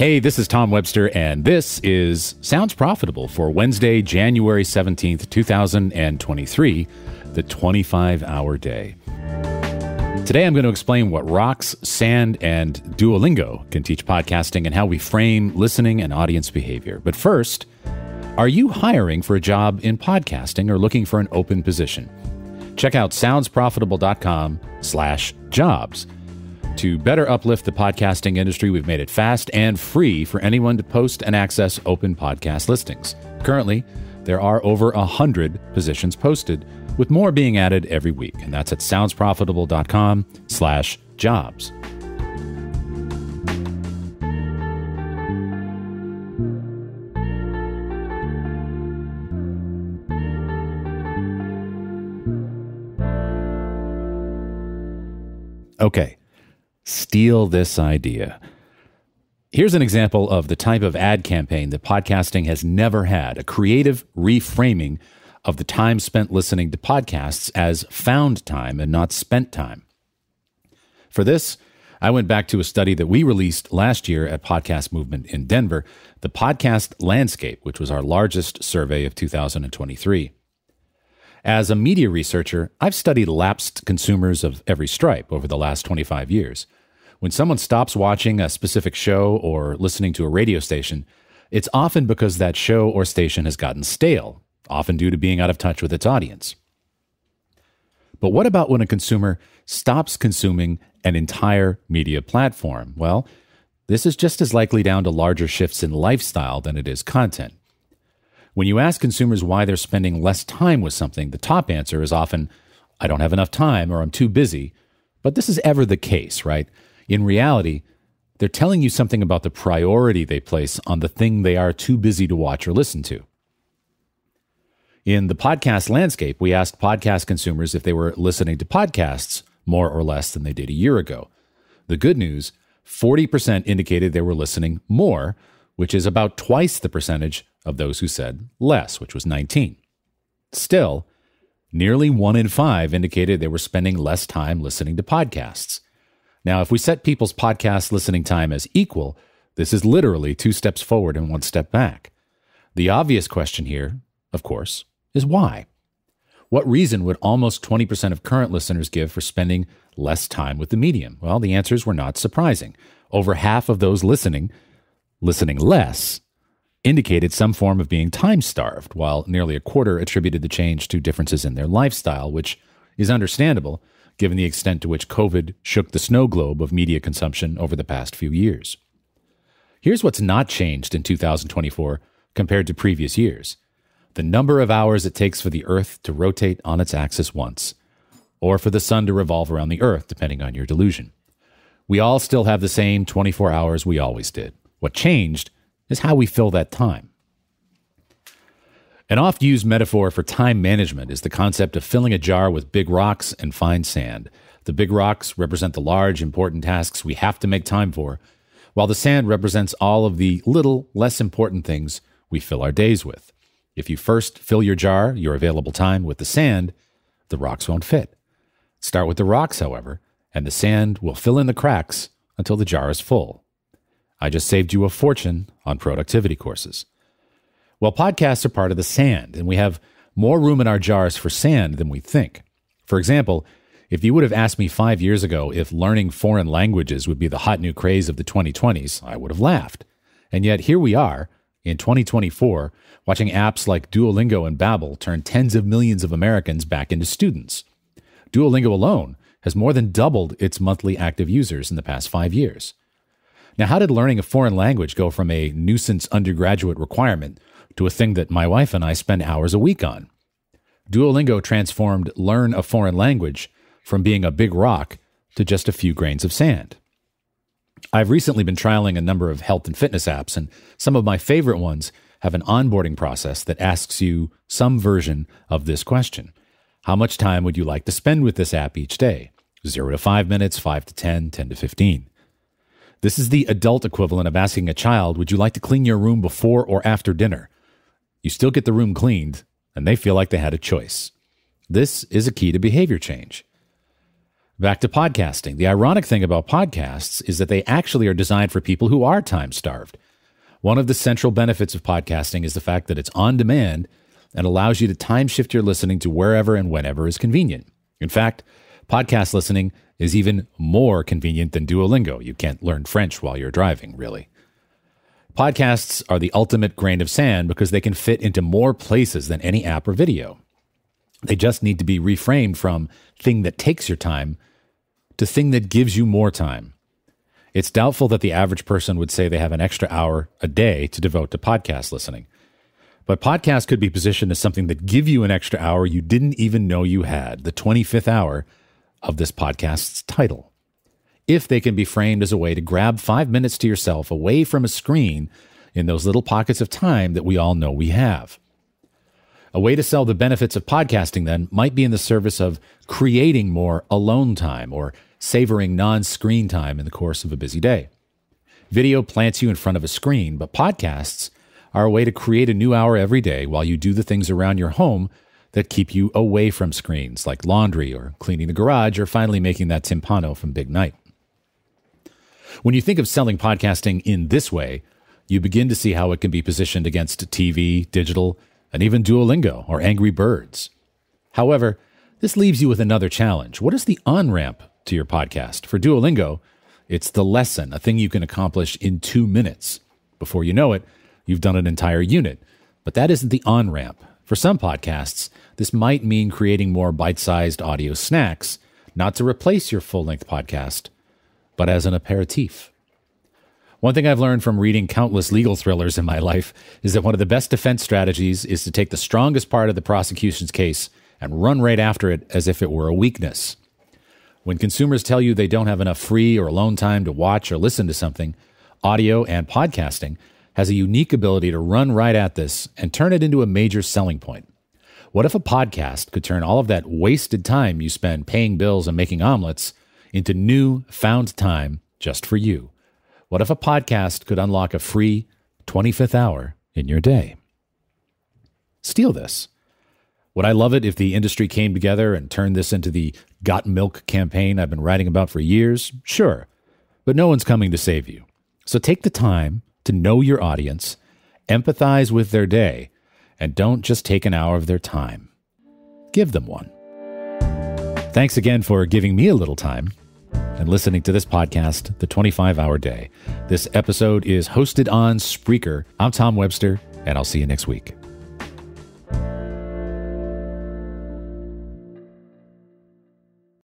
Hey, this is Tom Webster, and this is Sounds Profitable for Wednesday, January 17th, 2023, the 25 hour day. Today, I'm going to explain what Rocks, Sand, and Duolingo can teach podcasting and how we frame listening and audience behavior. But first, are you hiring for a job in podcasting or looking for an open position? Check out soundsprofitable.com slash jobs. To better uplift the podcasting industry, we've made it fast and free for anyone to post and access open podcast listings. Currently, there are over 100 positions posted, with more being added every week, and that's at soundsprofitable.com slash jobs. Okay, steal this idea. Here's an example of the type of ad campaign that podcasting has never had a creative reframing of the time spent listening to podcasts as found time and not spent time. For this, I went back to a study that we released last year at Podcast Movement in Denver, the Podcast Landscape, which was our largest survey of 2023. As a media researcher, I've studied lapsed consumers of every stripe over the last 25 years. When someone stops watching a specific show or listening to a radio station, it's often because that show or station has gotten stale, often due to being out of touch with its audience. But what about when a consumer stops consuming an entire media platform? Well, this is just as likely down to larger shifts in lifestyle than it is content. When you ask consumers why they're spending less time with something, the top answer is often, I don't have enough time or I'm too busy. But this is ever the case, right? In reality, they're telling you something about the priority they place on the thing they are too busy to watch or listen to. In the podcast landscape, we asked podcast consumers if they were listening to podcasts more or less than they did a year ago. The good news 40% indicated they were listening more, which is about twice the percentage of those who said less, which was 19. Still, nearly one in five indicated they were spending less time listening to podcasts. Now, if we set people's podcast listening time as equal, this is literally two steps forward and one step back. The obvious question here, of course, is why? What reason would almost 20% of current listeners give for spending less time with the medium? Well, the answers were not surprising. Over half of those listening, listening less, indicated some form of being time starved, while nearly a quarter attributed the change to differences in their lifestyle, which is understandable given the extent to which COVID shook the snow globe of media consumption over the past few years. Here's what's not changed in 2024 compared to previous years the number of hours it takes for the Earth to rotate on its axis once, or for the sun to revolve around the Earth, depending on your delusion. We all still have the same 24 hours we always did. What changed is how we fill that time. An oft used metaphor for time management is the concept of filling a jar with big rocks and fine sand. The big rocks represent the large, important tasks we have to make time for, while the sand represents all of the little, less important things we fill our days with. If you first fill your jar, your available time, with the sand, the rocks won't fit. Start with the rocks, however, and the sand will fill in the cracks until the jar is full. I just saved you a fortune on productivity courses. Well, podcasts are part of the sand, and we have more room in our jars for sand than we think. For example, if you would have asked me five years ago if learning foreign languages would be the hot new craze of the 2020s, I would have laughed. And yet here we are in 2024 watching apps like Duolingo and Babbel turn tens of millions of Americans back into students. Duolingo alone has more than doubled its monthly active users in the past five years. Now, how did learning a foreign language go from a nuisance undergraduate requirement to a thing that my wife and I spend hours a week on? Duolingo transformed learn a foreign language from being a big rock to just a few grains of sand. I've recently been trialing a number of health and fitness apps, and some of my favorite ones have an onboarding process that asks you some version of this question How much time would you like to spend with this app each day? Zero to five minutes, five to 10, 10 to 15. This is the adult equivalent of asking a child, Would you like to clean your room before or after dinner? You still get the room cleaned, and they feel like they had a choice. This is a key to behavior change. Back to podcasting. The ironic thing about podcasts is that they actually are designed for people who are time starved. One of the central benefits of podcasting is the fact that it's on demand and allows you to time shift your listening to wherever and whenever is convenient. In fact, podcast listening is even more convenient than Duolingo. You can't learn French while you're driving, really. Podcasts are the ultimate grain of sand because they can fit into more places than any app or video. They just need to be reframed from thing that takes your time to thing that gives you more time. It's doubtful that the average person would say they have an extra hour a day to devote to podcast listening. But podcasts could be positioned as something that give you an extra hour you didn't even know you had, the 25th hour of this podcast's title. If they can be framed as a way to grab five minutes to yourself away from a screen in those little pockets of time that we all know we have. A way to sell the benefits of podcasting then might be in the service of creating more alone time or savoring non screen time in the course of a busy day. Video plants you in front of a screen, but podcasts are a way to create a new hour every day while you do the things around your home that keep you away from screens, like laundry or cleaning the garage or finally making that timpano from Big Night. When you think of selling podcasting in this way, you begin to see how it can be positioned against TV, digital, and even Duolingo or Angry Birds. However, this leaves you with another challenge. What is the on ramp to your podcast? For Duolingo, it's the lesson, a thing you can accomplish in two minutes. Before you know it, you've done an entire unit. But that isn't the on ramp. For some podcasts, this might mean creating more bite sized audio snacks, not to replace your full length podcast, but as an aperitif. One thing I've learned from reading countless legal thrillers in my life is that one of the best defense strategies is to take the strongest part of the prosecution's case and run right after it as if it were a weakness. When consumers tell you they don't have enough free or alone time to watch or listen to something, audio and podcasting has a unique ability to run right at this and turn it into a major selling point. What if a podcast could turn all of that wasted time you spend paying bills and making omelets into new found time just for you? What if a podcast could unlock a free 25th hour in your day? Steal this. Would I love it if the industry came together and turned this into the Got Milk campaign I've been writing about for years? Sure. But no one's coming to save you. So take the time to know your audience, empathize with their day, and don't just take an hour of their time. Give them one. Thanks again for giving me a little time and listening to this podcast, The 25 Hour Day. This episode is hosted on Spreaker. I'm Tom Webster, and I'll see you next week.